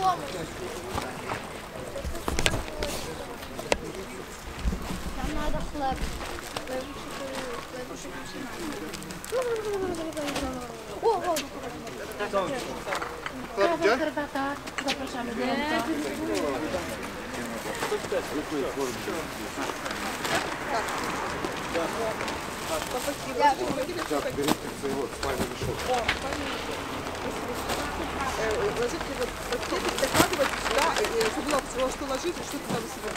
Нам надо хлеб. О, о, zapraszamy do. Так, берите цей от спальний мішок. ложить его пакетик, сюда, чтобы нам что ложить, что туда высыпать.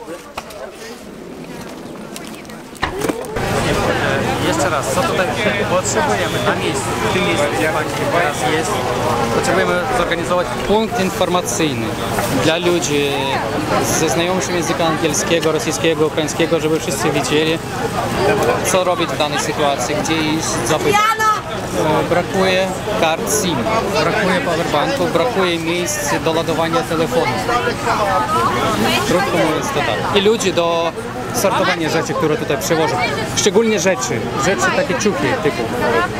Вот Jeszcze raz, co tutaj potrzebujemy na miejscu, w tym miejscu, gdzie Pani teraz jest, potrzebujemy zorganizować punkt informacyjny dla ludzi ze znajomością języka angielskiego, rosyjskiego, ukraińskiego, żeby wszyscy wiedzieli, co robić w danej sytuacji, gdzie iść, zapytać. E, Brakuje kart SIM, brakuje powerbanków, brakuje miejsc do ładowania telefonu. Krótko mówiąc to tak. I ludzi do sortowania rzeczy, które tutaj przewożą. Szczególnie rzeczy, rzeczy takie ciuchy typu.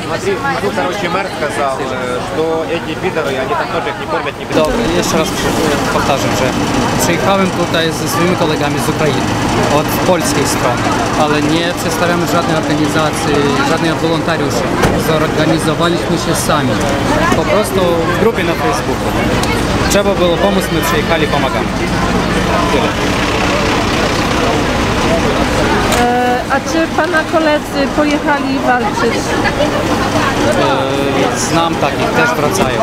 Смотри, тут, короче, мэр сказал, э, что эти пидоры, они там тоже их не кормят, не Dobra, jeszcze raz przy- powtarzam, że przyjechałem tutaj ze swoimi kolegami z Ukrainy, od polskiej strony, ale nie przedstawiamy żadnej organizacji, żadnych wolontariuszy. Zorganizowaliśmy się sami, po prostu w grupie na Facebooku. Trzeba było pomóc, my przyjechali, pomagamy. Tyle. E, A czy pana koledzy pojechali walczyć? E, Znam takich, też wracają.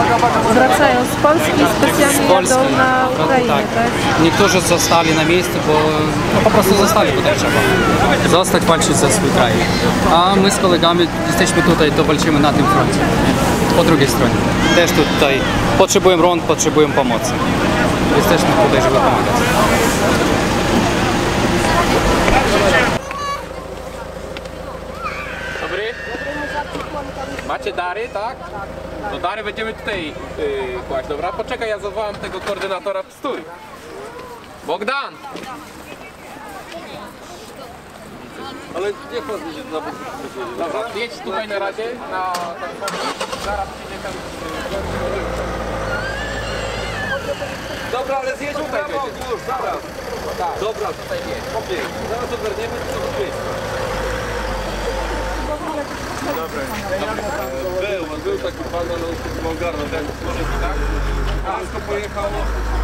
Wracają z Polski, specjalnie Z Polski. jadą na Ukrainę, tak. tak? Niektórzy zostali na miejscu, bo no, po prostu zostali tutaj trzeba. Zostać walczyć za swój kraj. A my z kolegami jesteśmy tutaj, to walczymy na tym froncie. Po drugiej stronie. Też tutaj potrzebują rąk, potrzebują pomocy. Jesteśmy tutaj, żeby pomagać. Dobry? Macie dary, tak? No dary będziemy tutaj yy, kłaść, dobra? Poczekaj, ja zawołam tego koordynatora, stój! Bogdan! Ale niech pan będzie na Dobra, jedź tutaj na razie, na Zaraz przyjdzie tam... Dobra, ale zjedź tutaj już, zaraz. Dobra, tutaj nie. Okej, zaraz ogarniemy, co to jest. Był, był taki pan, ale on się ogarnął, ten może tak? Wszystko pojechało.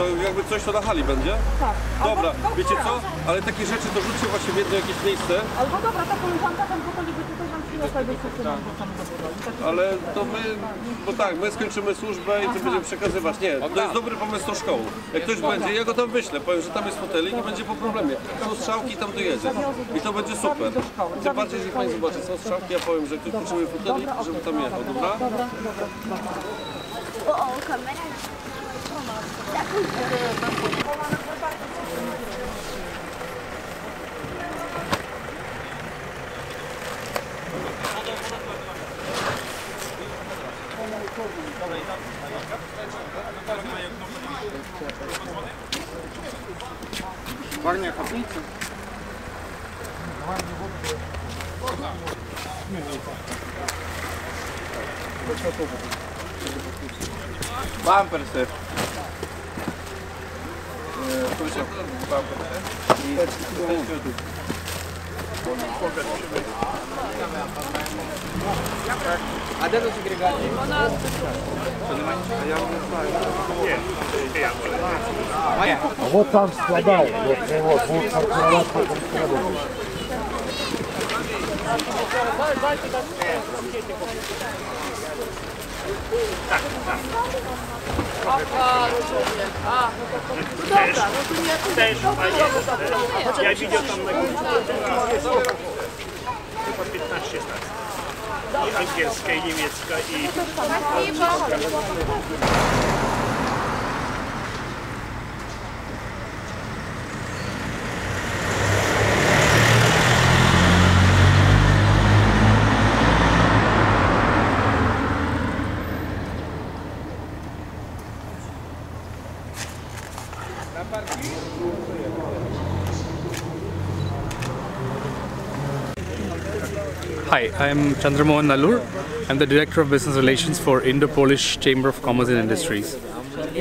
To jakby coś to na hali będzie? Tak. Dobra, wiecie co? Ale takie rzeczy dorzućcie właśnie w jedno jakieś miejsce. Albo dobra, ta koleżanka tam pochodzi, bo tutaj nam przyniosła do kuchni. Ale to my, bo tak, my skończymy służbę i to będziemy przekazywać. Nie, to jest dobry pomysł z tą szkołą. Jak ktoś będzie, ja go tam wyślę, powiem, że tam jest fotelik i będzie po problemie. Są strzałki i tam dojedzie. I to będzie super. Tym bardziej, jeżeli pani zobaczy, są strzałki, ja powiem, że ktoś potrzebuje fotelik, żeby tam jechał, dobra? o, o, kamera. Парня, хапніться. Памперси. Слушай, памперси. І що. А де тут агрегати? Вот там складал, вот, ну вот, будут сортировать Tak, tak. Aha. A, no to, to, to dobra, no to nie jakoś... Też, panie, też. Ja widzę tam na górze. Chyba 15 stacji. I angielska, i niemiecka, i... Hi, I'm Chandramohan Nallur. I'm the Director of Business Relations for Indo-Polish Chamber of Commerce and Industries.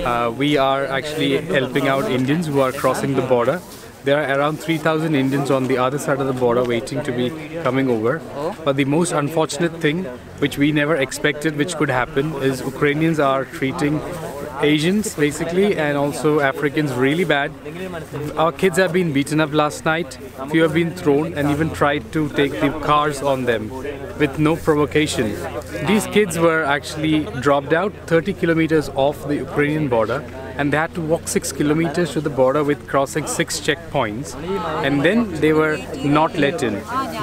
Uh, we are actually helping out Indians who are crossing the border. There are around 3,000 Indians on the other side of the border waiting to be coming over. But the most unfortunate thing, which we never expected which could happen, is Ukrainians are treating Asians basically and also Africans really bad. Our kids have been beaten up last night, few have been thrown and even tried to take the cars on them with no provocation. These kids were actually dropped out 30 kilometers off the Ukrainian border and they had to walk 6 kilometers to the border with crossing 6 checkpoints and then they were not let in.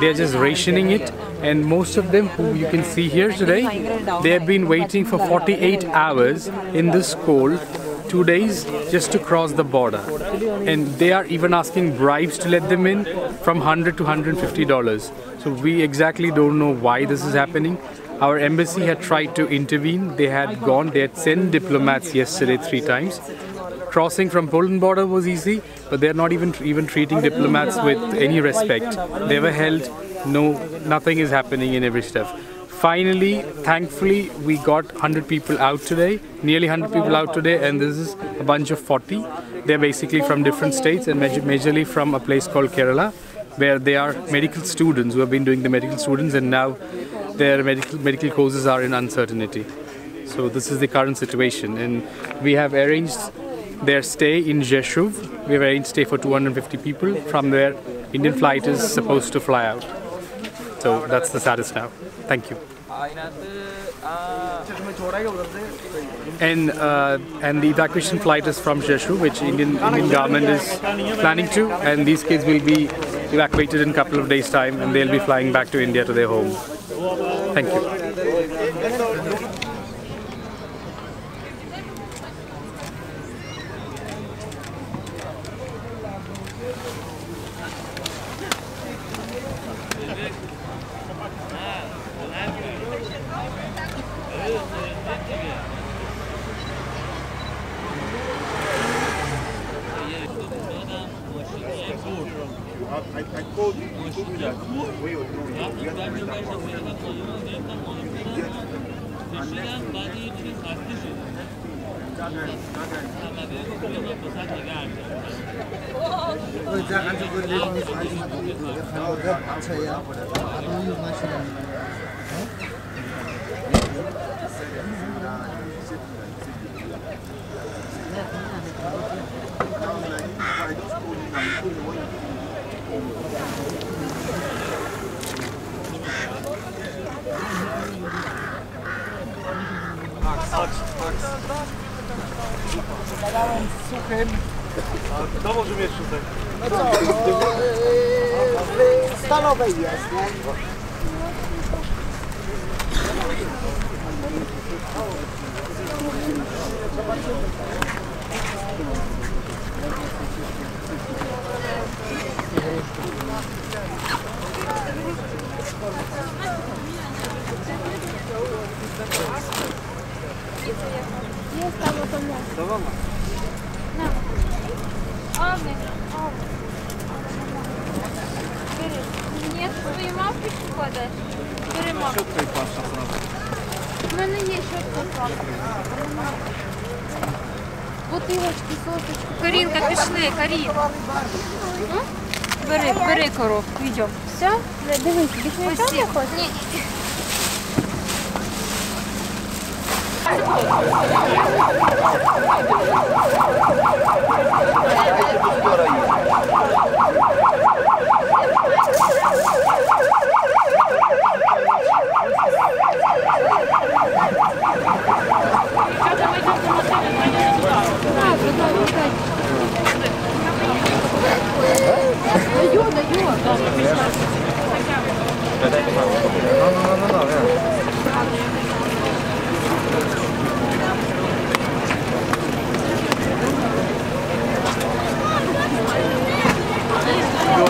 They are just rationing it and most of them who you can see here today they have been waiting for 48 hours in this cold two days just to cross the border. And they are even asking bribes to let them in from 100 to 150 dollars. So we exactly don't know why this is happening. Our embassy had tried to intervene. They had gone. They had sent diplomats yesterday three times. Crossing from Poland border was easy, but they're not even even treating diplomats with any respect. They were held. No, nothing is happening in every step. Finally, thankfully, we got 100 people out today, nearly 100 people out today, and this is a bunch of 40. They're basically from different states and major- majorly from a place called Kerala, where they are medical students who have been doing the medical students, and now their medical medical courses are in uncertainty. So this is the current situation, and we have arranged their stay in Rzeszów. We have arranged stay for 250 people. From there, Indian flight is supposed to fly out. So that's the status now. Thank you. And uh, and the evacuation flight is from Rzeszów, which Indian Indian government is planning to, and these kids will be evacuated in a couple of days' time, and they'll be flying back to India to their home. Thank you. stanowej jest, nie? Jest tam o to miasto. Ні, мавки? Бери мавку. У мене є щотка папа. Бутилочки, соточку. Карінка, пішли, Карін. Бери, бери коробку, йдемо. Все? Дивись, більше не хочеш? Ні. Jo,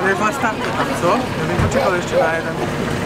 det var starten alltså. Jag vill inte kolla hur det är.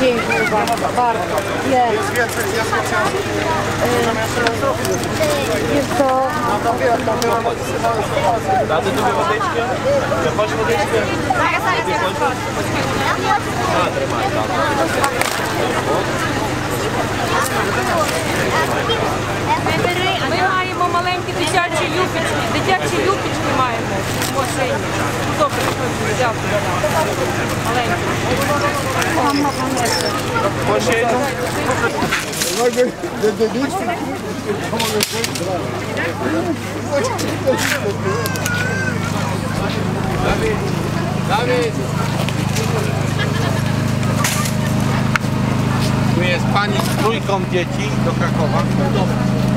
Dzięki bardzo. Jest. Jest więcej, jest więcej osób. Natomiast jest to... No to wiem, to było podpisywane z pomocy. Dadzę tobie wodeczkę? Masz wodeczkę? Zaraz, zaraz, zaraz. A, trzymaj, tak. Wyryj, a маємо маленькі дитячі юбочки, дитячі юбочки маємо в машині. Добре, дякую. Маленькі. Мама понесла. Машину. Давид, Давid! Tu jest pani z trójką dzieci do Krakowa. Dobra.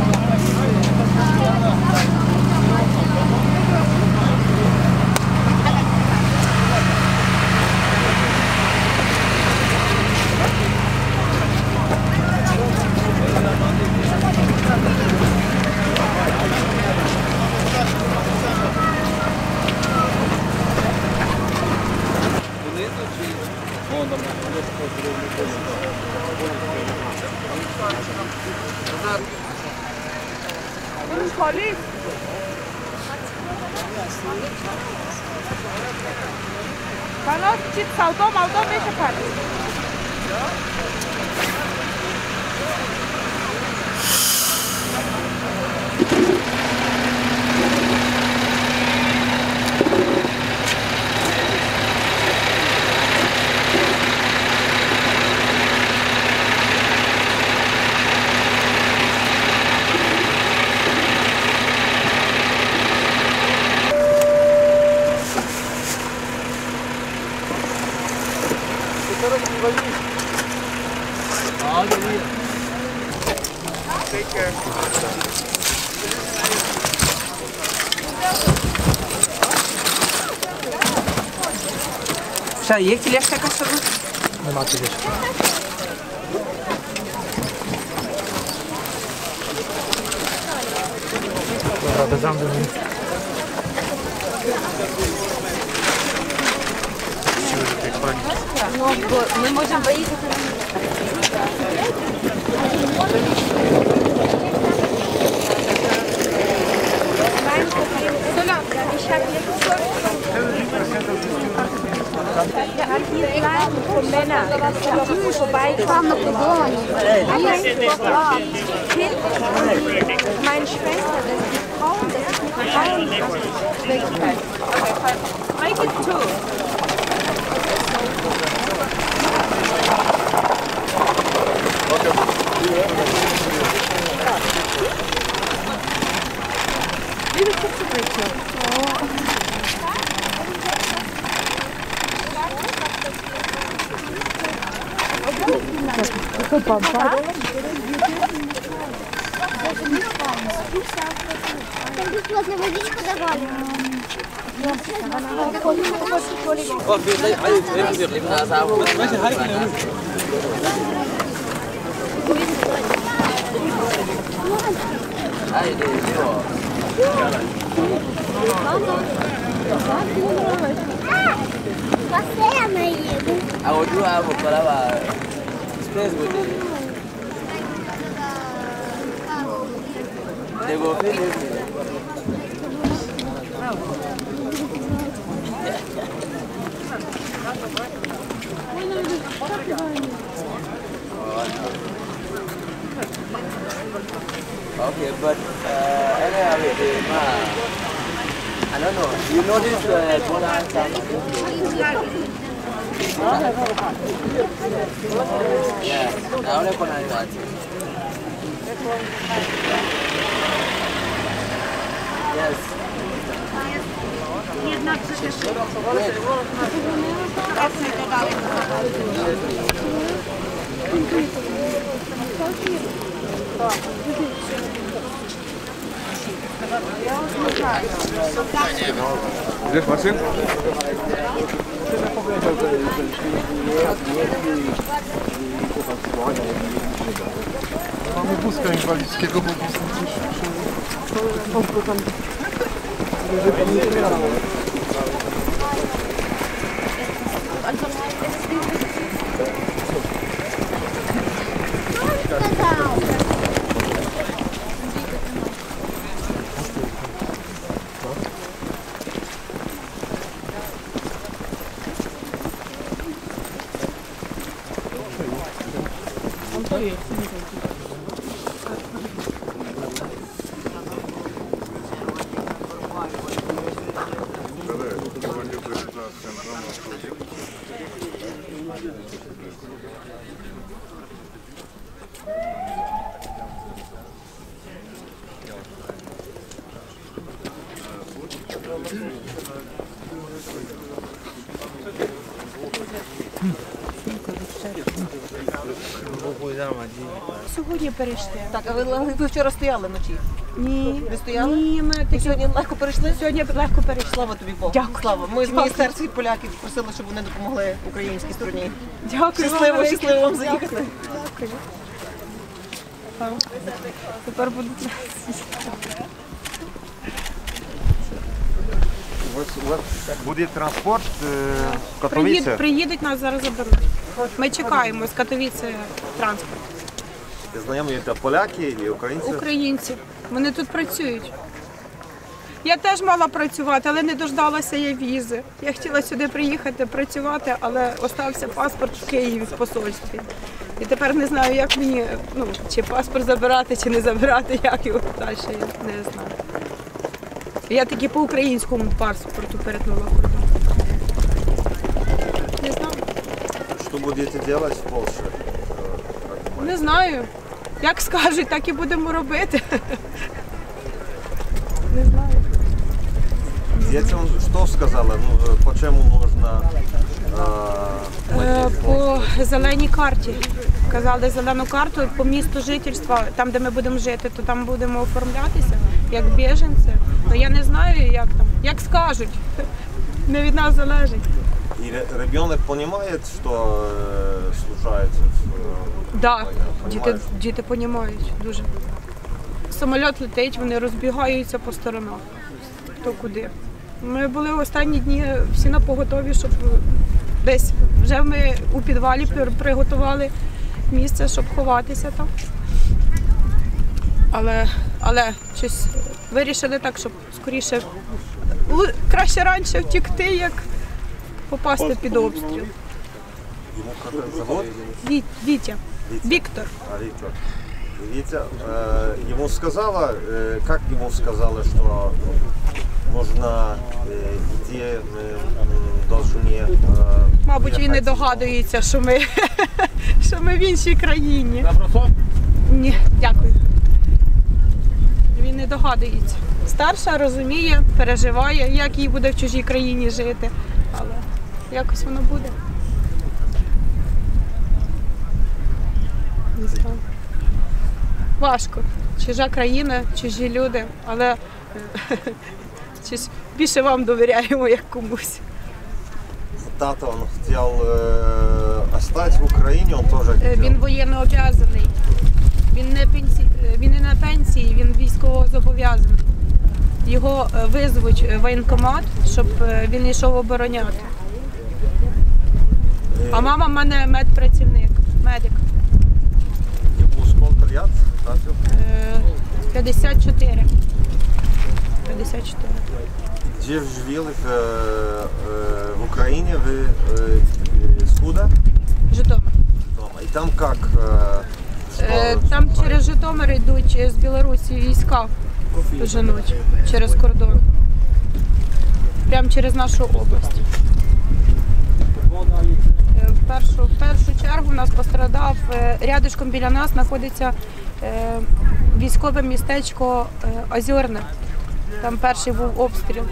Sen yek tilekte kaçırdın. Ben açıyorum. Radazan bizim. Но мы можем поехать. Соля, еще 5%. kann hier bleiben für Männer. Kannst du noch nicht vorbeikommen? Meine Schwester, die Frau, das ist die Frau. Make it two. pode parar. ماشي هاي Ah, Você é a mãe. Né? A eu vou falar. friends go there. They go pay. Okay, but uh, anyway, I don't know. You know this uh, naona kuna tatu Yes. Jedna przecież. Dziękuję. Gdzie masz? tyle powiedział, że Mamy wózka inwalidzkiego, bo wóz nie coś... Ostro tam... Ansonsten ist es Сьогодні перейшли. Так, а ви, ви вчора стояли вночі? Ні. Ви стояли? Ні, ми Ви сьогодні легко перейшли? Сьогодні легко перейшли. Слава тобі Богу. Дякую. Слава. Ми з міністерства поляків просили, щоб вони допомогли українській стороні. Дякую. Щасливо, вам щасливо вам заїхати. Дякую. Тепер буду. У вас, у вас буде транспорт е, в Катовіце? приїдуть нас зараз заберуть. Ми чекаємо з Катовіці транспорт. Знайомі це поляки і українці. Українці. Вони тут працюють. Я теж мала працювати, але не дождалася я візи. Я хотіла сюди приїхати працювати, але остався паспорт в Києві в посольстві. І тепер не знаю, як мені ну, чи паспорт забирати, чи не забирати, як його далі. Я не знаю. Я таки по українському паспорту перетнула. Не знаю. Що будете робити в Польщі? Не знаю. Як скажуть, так і будемо робити. Не знаю. Детям що сказали? Ну, по чому можна Е, По зеленій карті. Казали зелену карту по місту жительства, там, де ми будемо жити, то там будемо оформлятися як біженці. Ну я не знаю, як там. Як скажуть. Не від нас залежить. І ре- ребенок розуміє, що е, случається в Да, діти, діти понімають дуже. Самоліт летить, вони розбігаються по сторонах. Хто куди. Ми були останні дні всі на поготові, щоб десь вже ми у підвалі приготували місце, щоб ховатися там. Але, але щось вирішили так, щоб скоріше краще раніше втікти, як попасти під обстріл. Вітя, Віктор. А, Віктор. Витя, э, ему сказала, э, как ему сказали, что нужно э, идти, мы м, должны... э, Мабуть, він не уехать из дома. догадується, що ми, що ми в іншій країні. Ні, дякую. Він не догадується. Старша розуміє, переживає, як їй буде в чужій країні жити. Але якось воно буде. Не знаю. Важко. Чужа країна, чужі люди, але е, більше вам довіряємо, як комусь. Тата, он хотел э, в Украине, он тоже Е, хотел. Він воєнно обов'язаний. Він не пенсі... е, він не на пенсії, він військово зобов'язаний. Його е, визвуть в воєнкомат, щоб е, він йшов обороняти. А мама в мене медпрацівник, медик. Ему сколько лет, Татю? Е, 54. 54. Где жили в, э, э, в Украине, вы э, э, скуда? Житомир. Дома. И там как, э, Е, Там через Житомир йдуть е, з Білорусі війська женуть через кордон. Прямо через нашу область. В пострадав е, рядишком біля нас знаходиться е, військове містечко е, Озерне. Там перший був обстріл.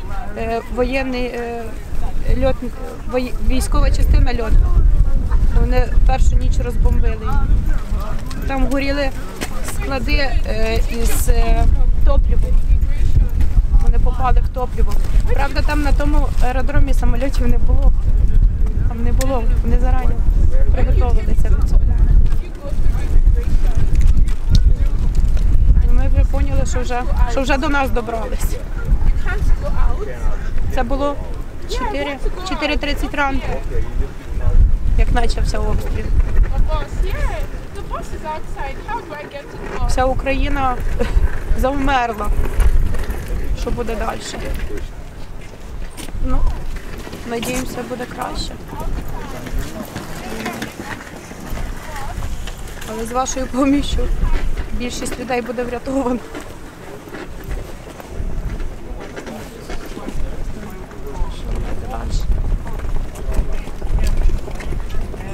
Воєнний льот, військова частина льот. Вони першу ніч розбомбили. Там горіли склади із топливом. Вони попали в топливо. Правда, там на тому аеродромі самольотів не було. Там не було. Вони зарані приготувалися до цього. І Ми вже поняли, що вже, що вже до нас добрались. Це було 4 4.30 ранку, як почався обстріл. Вся Україна завмерла. Що буде далі? Ну, надіємося, буде краще. Але з вашою поміччю більшість людей буде врятовано. Що буде далі?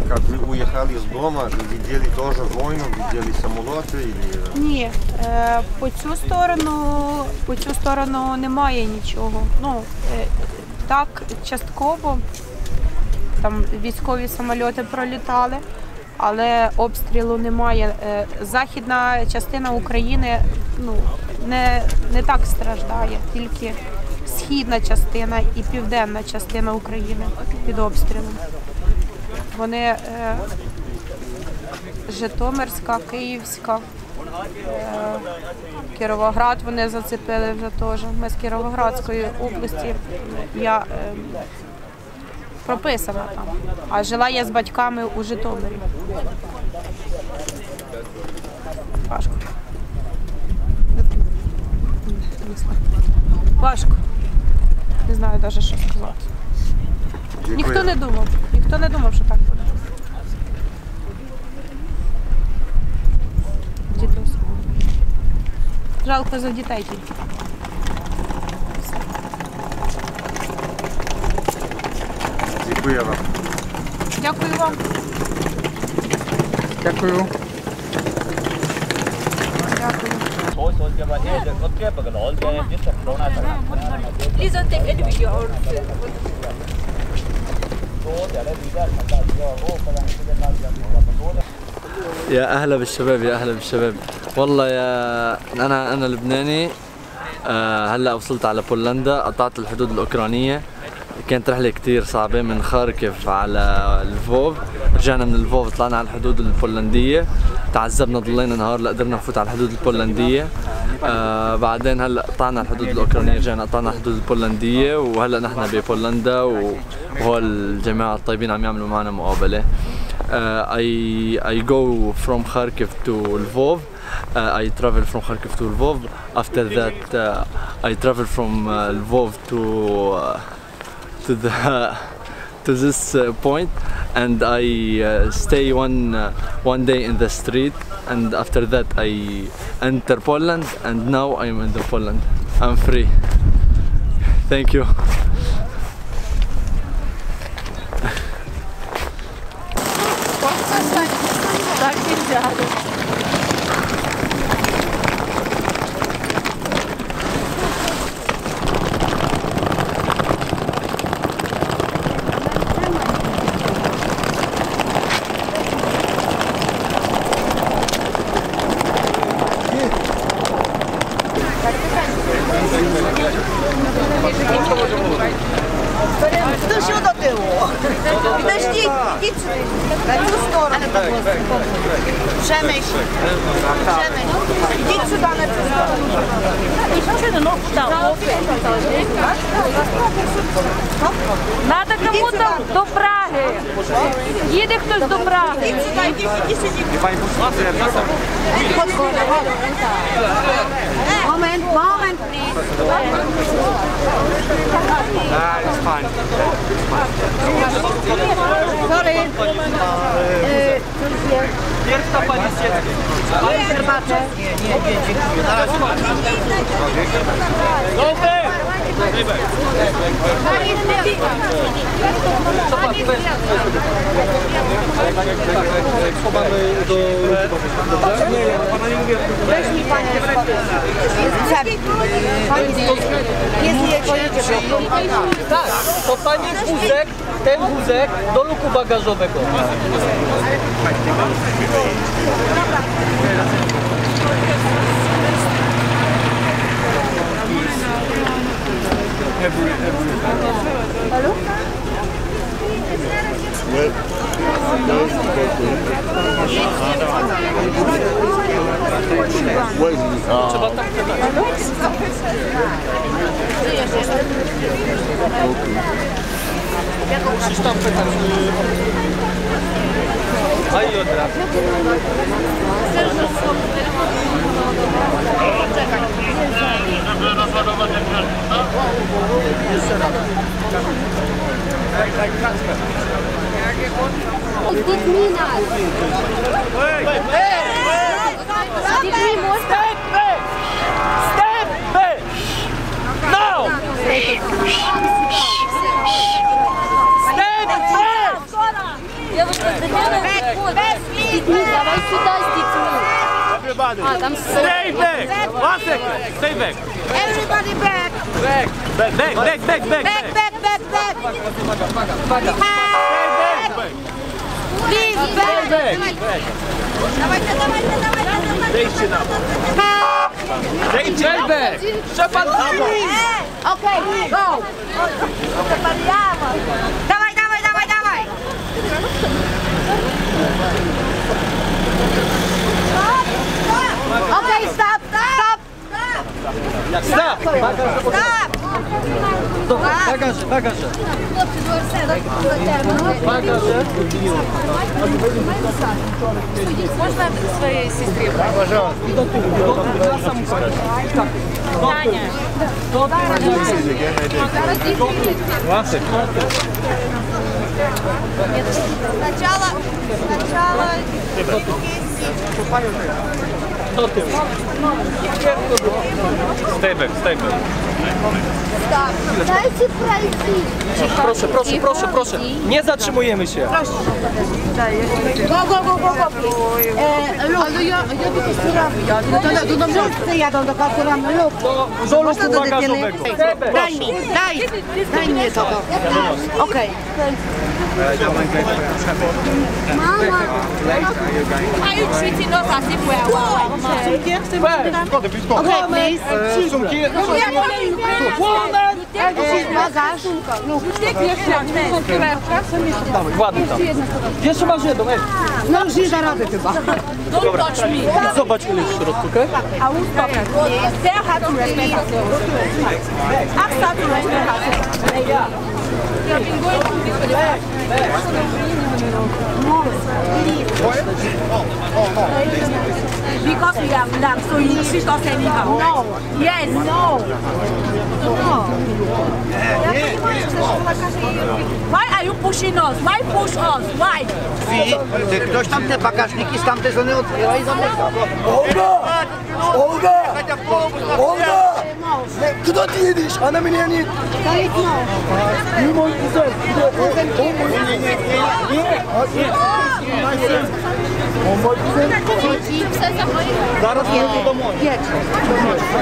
Как вы уехали из дома, вы видели тоже войну, видели самолеты или... Ні, е, по цю сторону, по цю сторону немає нічого. Ну е, так, частково там військові самольоти пролітали, але обстрілу немає. Е, західна частина України ну, не, не так страждає, тільки східна частина і південна частина України під обстрілом. Вони е, Житомирська, Київська, е, Кіровоград вони зацепили вже теж. Ми з Кіровоградської області. Я прописана там. А жила я з батьками у Житомирі. Важко. Важко. Не знаю навіть, що сказати. Ніхто не думав. Ніхто не думав, що так буде. Дідусь. Жалко за дітей тільки. Дякую вам. Дякую вам. Дякую. يا أهلا بالشباب يا أهلا بالشباب والله يا أنا أنا لبناني آه، هلأ وصلت على بولندا قطعت الحدود الأوكرانية كانت رحلة كتير صعبة من خاركف على لفوف رجعنا من لفوف طلعنا على الحدود البولندية. تعذبنا ضلينا نهار لقدرنا نفوت على الحدود البولندية. آه بعدين هلأ قطعنا الحدود الأوكرانية رجعنا قطعنا الحدود البولندية. وهلأ نحن ببولندا وهول الجماعة الطيبين عم يعملوا معنا مقابلة. Uh, I I go from Kharkiv to Lvov. Uh, I travel from Kharkiv to Lvov. After that, uh, I travel from uh, Lvov to uh, to the to this uh, point, and I uh, stay one uh, one day in the street. And after that, I enter Poland, and now I'm in the Poland. I'm free. Thank you. Що до ідіть сюди. На цю сторону. Шемиш. Шемиш. Ідіть сюди на цю сторону. Надо кому-то до Праги. Їде хтось до Праги. Ідіть сюди, ідіть, ідіть сюди. Moment, Moment. Ah, it's fine. Sorry. Pierwsza pani z dzieckiem. Pani Schowamy do Dobrze? Nie, ja pana nie mówię. Weź mi pani Tak, to pani wózek, ten wózek do luku bagażowego. Trzeba every every. Hello. Well, well, well, okay. Si están petas. Hay. детьми можно? Step back! Now! Step back! Девушка, с детьми С детьми, давай сюда с детьми. everybody. Stay back. One second. Stay back. Everybody back. Back. Back, back, back, back, back. Back, back, back, back. Stay back. Please, back. Stay back. Dawajcie, dawajcie, dawajcie. Zejdźcie na Zejdźcie na back. Szczepan, Okej, go. Zapaliłam. Okay, stop, stop. Stop! Stop! Покажи, покажи. Покажи. Можно своей сестре? Пожалуйста. Таня. Сначала, сначала. Co ty? Dajcie. Proszę, proszę, proszę, proszę. Nie zatrzymujemy się. Proszę. Go, go, go, go, go. E, Ale ja, ja do Kastorami. Do, do, do, jadą do Kastorami. Lub. Do lub bagażowego. Daj mi, daj. Daj mi to. Okej. Okay. Uh, Are you treating us as if we're our Skąd byś skąd? Okay, please. Uh, sumki. Bagaż. Dawaj, ładnie tam. Jeszcze masz jedną, ej. No już nie da rady chyba. Dobra. Zobacz ile w środku, okej? A ustąp. They have to respect us. Ask her to respect us. Because we are black, so you treat us anyhow. No. Yes. No. No. Why are you pushing us? Why push us? Why? Ty ktoś tam te bagażniki z tamtej strony otwiera i zamyka. Olga! Olga! Olga! Kto ty jedziesz? Она меня не... Не мой кузен. Он мой... Не, не, не, не. Не. Он мой кузен. Зараз поеду домой.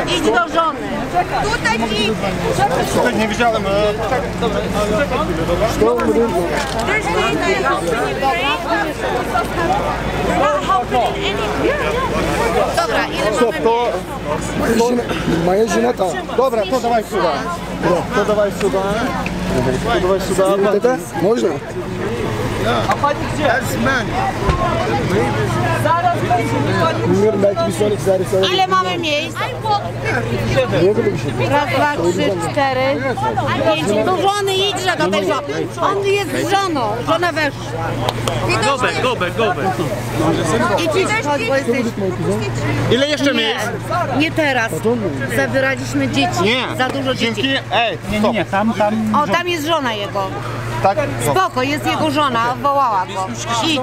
Idź do żony. Tutaj ci. Słuchaj, nie widziałem. Что он рынку? Dobra, ile Стоп, то... Моя жена там. Добре, то давай сюда. То давай сюди. То давай сюди. Можно? A pani gdzie? Zaraz będzie. Ile mamy miejsc? Raz, dwa, trzy, cztery, pięć. Do żony idźże do tej żony. On jest z żoną. Żona weszła. Gobek, gobek, gobek. Idź, chodź, bo jesteś... Ile jeszcze Nie, miejsc? nie teraz. Zabieraliśmy dzieci. Nie. Za dużo dzieci. Dzięki. Ej, nie, nie, nie, tam, tam. O, tam jest żona jego Tak? Spoko, jest jego żona, wołała go. Idź.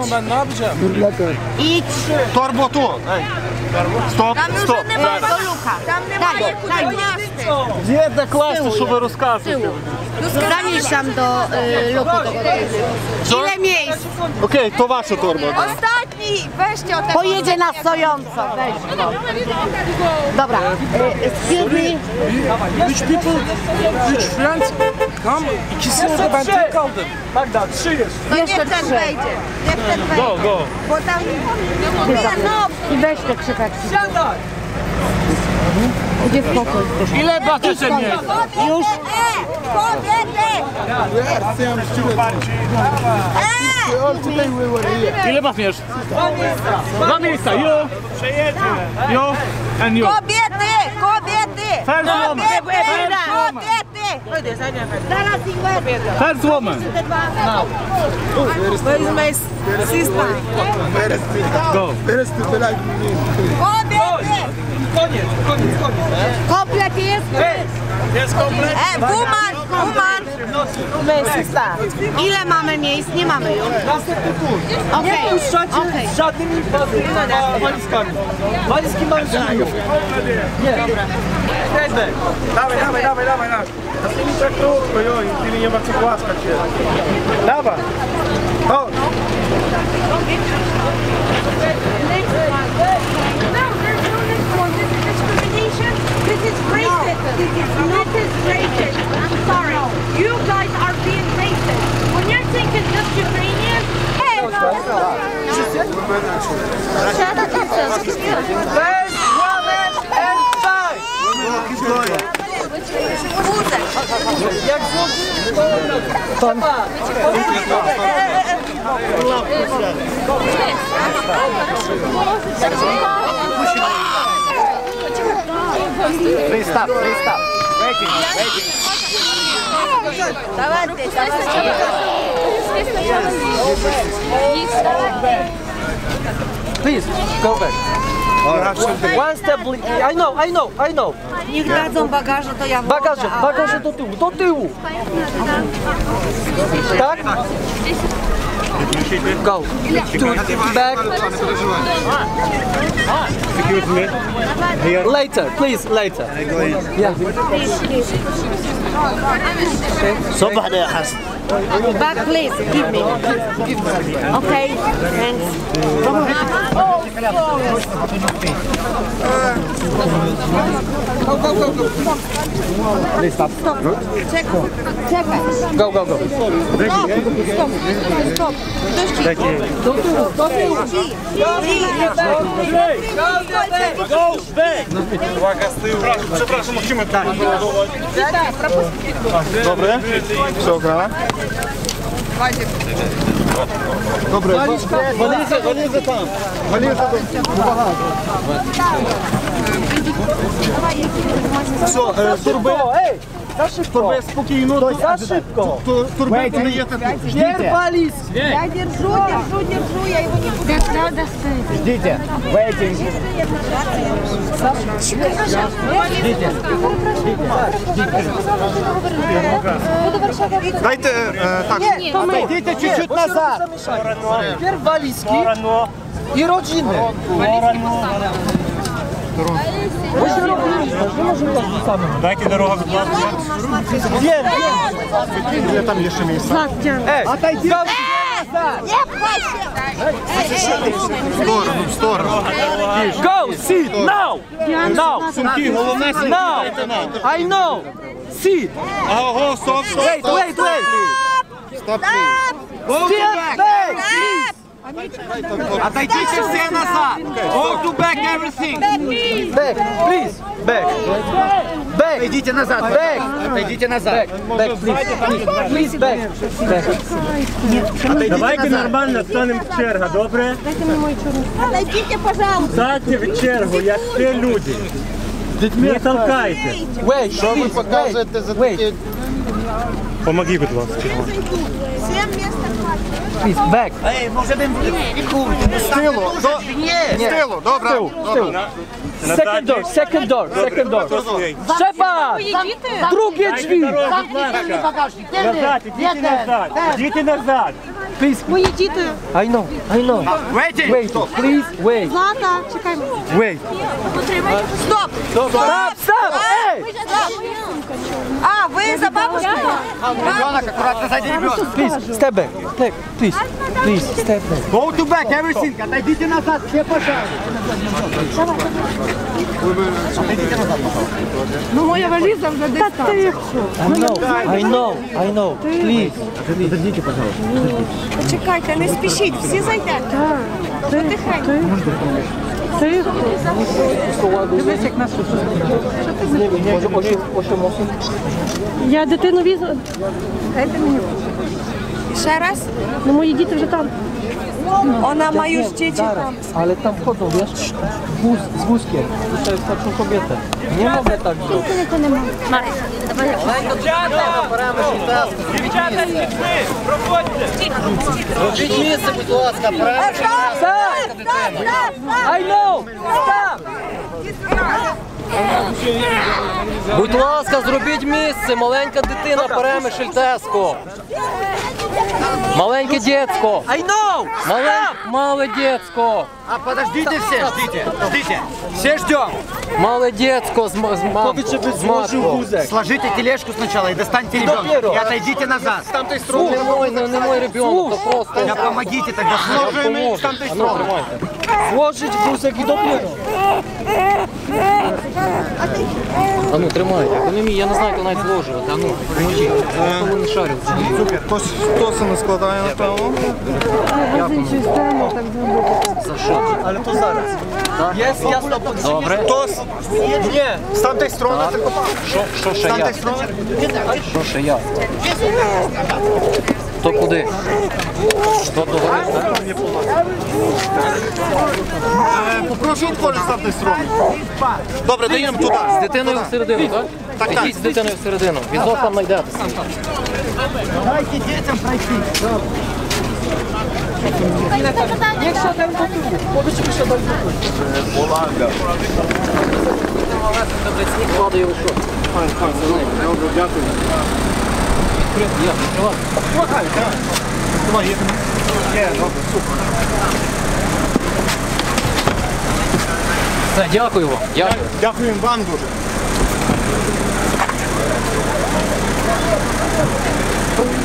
Idź. Torbo tu. Ej. Stop, Tam już stop. nie ma do lucha. Tam nie ma jak daj, Gdzie te klasy, що ви розказуєте? Zanieś tam do y, luku tego. Ile miejsc? Окей, то ваша торба. Ostatni, weźcie o Pojedzie na stojąco, weź go. Dobra, y, excuse me. Which people, which friends Come, ikisi orada ben tek kaldım. Magda, trzy jest. Jeszcze ten wejdzie. Niech ten wejdzie. Go, go. Bo tam... Nie, no. I weź te krzykać. Siadaj! Gdzie spokój. Ile bierzecie mnie? Już. Ile masz miejsc? Dwa miejsca, jo. Jo, and jo. Kobiety! Kobiety! First woman. Ich wezmę. First woman. Where is my sister? Go. Koniec, koniec, koniec. Komplet jest? Jest komplet? E, woman! Woman! Sister. Ile mamy miejsc? Nie mamy już. Następny punkt. Okej, Nie puszczacie okej. z żadnymi wa- walizkami. Walizki mamy z tyłu. Dawaj, dawaj, dawaj, dawaj, dawaj. A z tymi tak krótko, joj, z tymi nie ma co głaskać się. Dawaj. Chodź. No, there's no next one. This is discrimination. This is racist. This is not this racist. I'm sorry. You guys are being racist. When you're thinking just Ukrainians, hey, Bez łamem and five. Jak złożysz, to... Please stop, please stop. Waiting, waiting. Давайте, Please, go back. One step, I know, I know, I know. Niech dadzą bagaże, to ja włożę. Bagaże, bagaże do tyłu, do tyłu. Tak? Go. To back. Later, please, later. Yeah. صبح يا حسن Back please, give me. Okay, thanks. Please stop. Czekaj, czekaj. Go, go, go. Stop, stop, stop. Do tyłu, do tyłu. Ci, Go, back. Uwaga z tyłu. Przepraszam, musimy tak. Dobre. Co gra? Dobre, walizę, walizę tam. Walizę tam. Co, e, turby? Ej, za szybko. Turby spokійно. Za szybko. Турби подаєте тут. Ждите. валіз. Я держу, держу, держу, я его не буду. Ждите. Waiting. Дайте е, так. Отойдите чуть-чуть назад. Теперь валізки і родини. Само. Дайте дорогу, будь ласка. Є, Є там є ще місце. Отойди. Сторону, в сторону. Go, sit, now. Now. Сумки, головне Now. I know. Sit. Ого, стоп, стоп, Wait, wait, wait. Стоп, Step back, please. Отойдите все назад. All to back everything. Back, please. Back. Back. Отойдите назад. Back. Отойдите назад. Back, please. Please, back. back. Давайте нормально станемо в чергу, добре? Дайте мені мою чергу. Отойдите, пожалуйста. Станьте в чергу, як всі люди. Не толкайте. Wait, Що ви показуєте за такі... Помоги, будь ласка. Всім місце. Please, back. Ej, może bym... Kurde, stylu, do... Nie! Stylu, dobra. Stylu, stylu. Second door, second door, second door. Szefan! Drugie drzwi! Zamknij bagażnik, tędy! Diety nazad! Diety nazad! Please. Мої діти. I know, I know. Wait, wait, please, wait. Злата, чекай. Wait. Стоп! Стоп! Стоп! Стоп! Ей! Стоп! А, вы за бабушку? Ну, Ребенок, аккуратно сзади ребенка. Please, step back. Step, please. Please, step back. Go to back, everything. Отойдите назад, все пожалуйста. Ну, моя вализа уже дистанция. I know, I know, I know. Please. Подождите, пожалуйста. Почекайте, не спешите, все зайдят. Да. Потихеньку. Сир. Дивись, як нас тут. Я дитину візу. Дайте мені. Ще раз? Ну, мої діти вже там. Ona ma już dzieci tam. Ale tam wchodzą, wiesz, wóz, z wózkiem. To jest starszą kobietę. Nie mogę tak zrobić. Marek. Дівчата! Дівчата, дітьми! Проходьте! Робіть місце, будь ласка, переможе I know! Будь ласка, зробіть місце, маленька дитина перемишель теско. Маленьке дєцько. I know! Мале, мале дєцько. А подождите все, ждите, ждите. Все ждем. Молодец, Козма, Сложите тележку сначала и достаньте ребенка. И отойдите назад. Там ты струны. Не мой, не мой ребенок, это просто. Да помогите тогда. Сложим, там ты струны. Сложить вузик і до пліну. А ну тримай, економі, я не знаю, як навіть зложувати. А ну, поможі. Тому не шарю. Супер. Хтось тоси не складає, напевно. Я там. За що? dobrze, ale to zaraz. Jest jasno pod Dobre. To z... Nie, z tamtej strony tak. tylko pan. Szosze ja. Szosze ja. To куди? To do góry. Попрошу колі з тамтої сторони. Добре, даємо туди. З дитиною всередину, так? Так, так. Ідіть з дитиною всередину. Візок там знайдете. Дайте дітям пройти. Якщо дай потугу, побачимо, що дай потугу. Оланда. Сніг падає у що? Пан, пан, добре, дякую. Відкрити, я відкриваю. Влагаю, так. Давай, є. Є, добре, супер. Все, дякую вам. Дякую. Дякуємо вам дуже. Thank.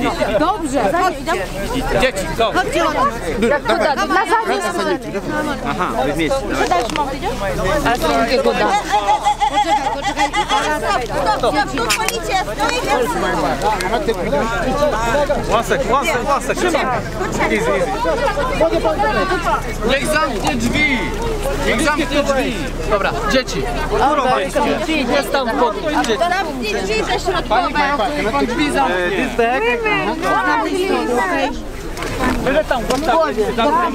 Dobrze, dobrze. Chodźcie. Dzieci, go. Chodźcie, Dla zadniej strony. Aha, wy w mieście. Przedać mam, widzisz? A co drugie goda? Poczekaj, poczekaj. Stop, stop, policie. Łasek, łasek, łasek. Trzymaj. Easy, easy. Niech zamknie drzwi. Zamknij drzwi. Dobra, dzieci. Jest tam pokój. Zamknij drzwi te środkowe. Pan drzwi zamknij. Byle tam,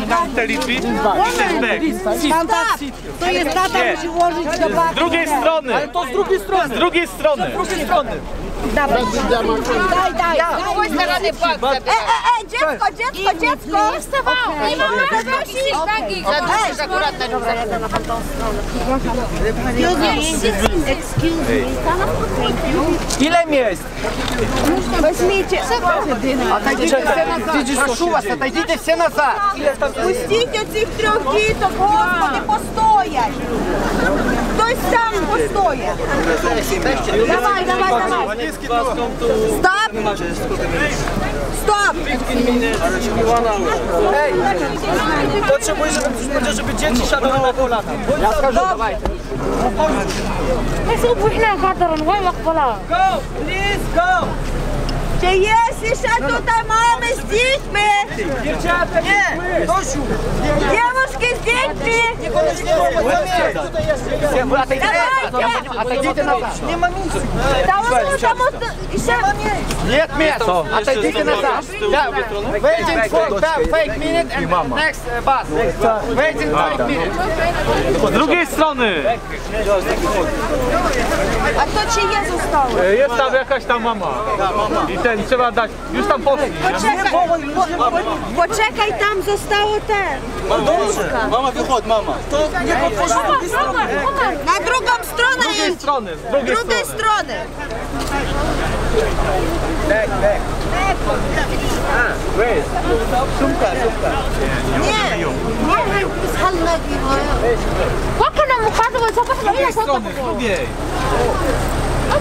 tam te liczby i też To jest tata, musi włożyć do Z drugiej strony! Ale to z drugiej strony! Z drugiej strony! Z drugiej strony! Давай. Дай, дай, дай. З другої сторони бак забирай. Е, е, е, дітко, дітко, дітко. Не вставав. Не мама, гроші. Задушиш акуратно рюкзак. Excuse me. Ile miejsc? Возьмите. Отойдите все назад. Прошу вас, отойдите все назад. Пустите цих трьох діток, господи, постоять. ktoś tam postoje. Dawaj, dawaj, dawaj. Stop! Stop! Ej, potrzebuję, żeby ktoś powiedział, żeby dzieci siadały na kolana. Ja skażę, dawaj. Go! Please, go! Чи є ще тут мами з дітьми? Дівчата, Ні. Тощу. Дівушки з дітьми. Отойдите назад. Нема місця. Та воно там от ще Нет места. Отойдите назад. Да, Waiting for five five minutes and next uh, bus. Waiting five minutes. Z drugiej strony А то чи є zostało? e, jest tam jakaś tam mama. I ten, trzeba dać. Już tam poszli. Poczekaj, po, poczekaj tam zostało ten. Mama, mama wychodź, mama. To nie na drugą stronę. Na drugą stronę Z drugiej strony, z drugiej, strony. Tak, tak. Sumka, sumka. Nie, nie, z Halmegi moją. No. Chłopie nam układał. Z drugiej strony, z drugiej.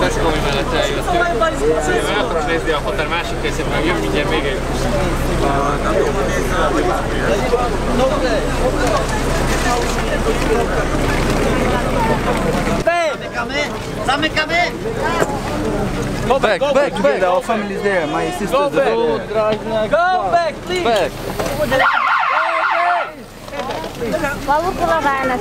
Tesco-i mellett eljöttünk. El akarok nézni a határ másik részét, meg jön mindjárt még egy. Zamykamy. Go back, go back, back. Our family is there. My sister Go back. Go back, please. Back. بابا ولا لا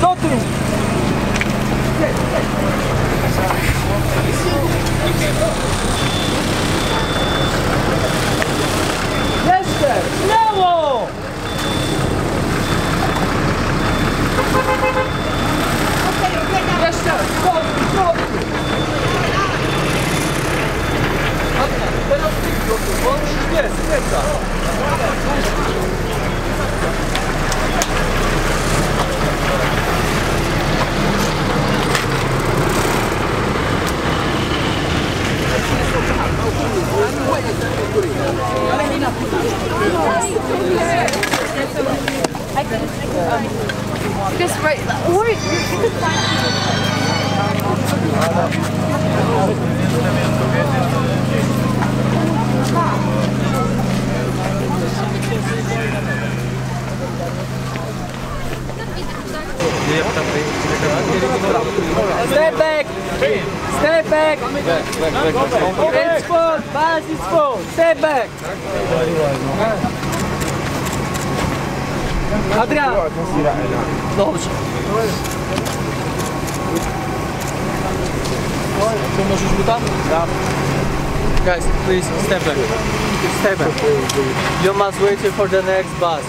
Do tyłu! Jeszcze! Lewo! I couldn't think of Just right, or you could find Step back! Step back! It's full! Bus is full! Step back! Adrian! Dobrze. Pomożesz mu tam? Tak. Guys, please step back. Step back. You must wait for the next bus.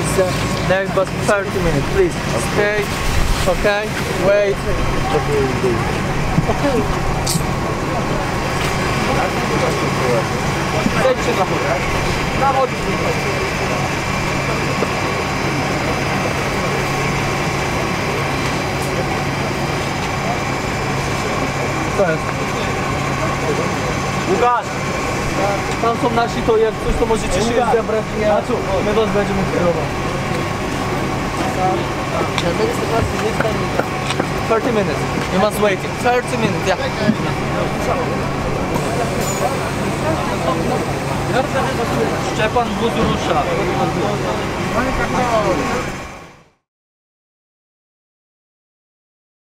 It's the next bus 30 minutes, please. Okay. Okay. Wait. Okay. Zejdźcie na chód. Na chód. Co jest? Łukasz! Tam są nasi, to jak coś to możecie się zebrać. A co? My was będziemy kierować. 30 minutes. You must wait. 30 minutes, yeah. Szczepan Buzurusza.